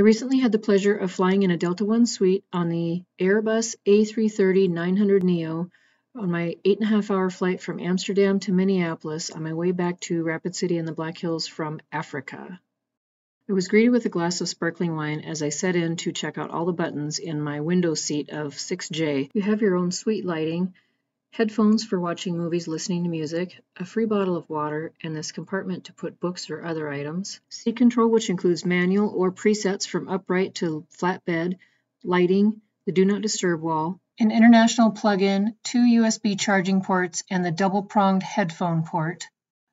I recently had the pleasure of flying in a Delta One suite on the Airbus A330-900 Neo on my eight and a half hour flight from Amsterdam to Minneapolis on my way back to Rapid City in the Black Hills from Africa. I was greeted with a glass of sparkling wine as I set in to check out all the buttons in my window seat of 6J. You have your own suite lighting, headphones for watching movies, listening to music, a free bottle of water, and this compartment to put books or other items. Seat control, which includes manual or presets from upright to flatbed, lighting, the do not disturb wall, an international plug-in, two USB charging ports, and the double-pronged headphone port.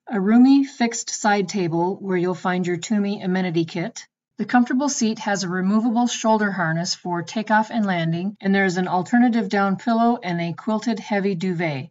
A roomy fixed side table where you'll find your Tumi amenity kit, the comfortable seat has a removable shoulder harness for takeoff and landing, and there is an alternative down pillow and a quilted heavy duvet.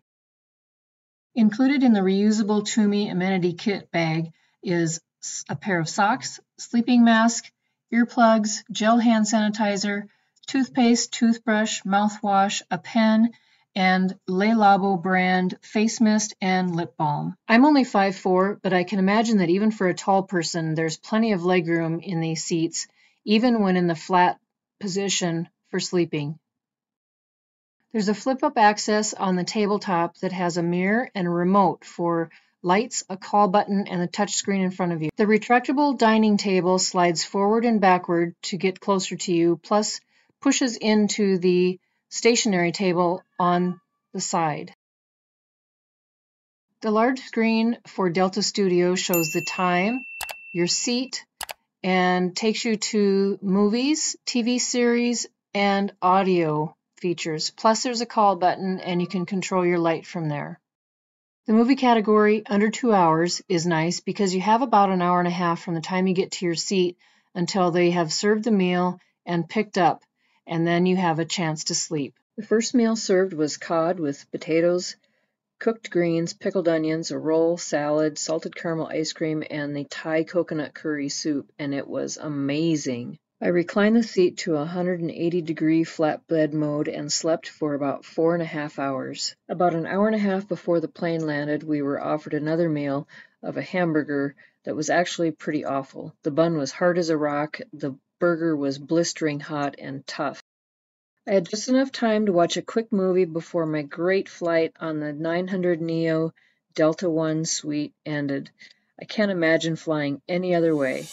Included in the reusable Tumi amenity kit bag is a pair of socks, sleeping mask, earplugs, gel hand sanitizer, toothpaste, toothbrush, mouthwash, a pen, and Le Labo brand face mist and lip balm. I'm only 5'4", but I can imagine that even for a tall person, there's plenty of legroom in these seats, even when in the flat position for sleeping. There's a flip-up access on the tabletop that has a mirror and a remote for lights, a call button, and a touch screen in front of you. The retractable dining table slides forward and backward to get closer to you, plus pushes into the stationary table on the side. The large screen for Delta Studio shows the time, your seat, and takes you to movies, TV series, and audio features. Plus there's a call button and you can control your light from there. The movie category under two hours is nice because you have about an hour and a half from the time you get to your seat until they have served the meal and picked up and then you have a chance to sleep. The first meal served was cod with potatoes, cooked greens, pickled onions, a roll, salad, salted caramel ice cream, and the Thai coconut curry soup, and it was amazing. I reclined the seat to a 180 degree flatbed mode and slept for about four and a half hours. About an hour and a half before the plane landed, we were offered another meal of a hamburger that was actually pretty awful. The bun was hard as a rock, the burger was blistering hot and tough. I had just enough time to watch a quick movie before my great flight on the 900 Neo Delta One suite ended. I can't imagine flying any other way.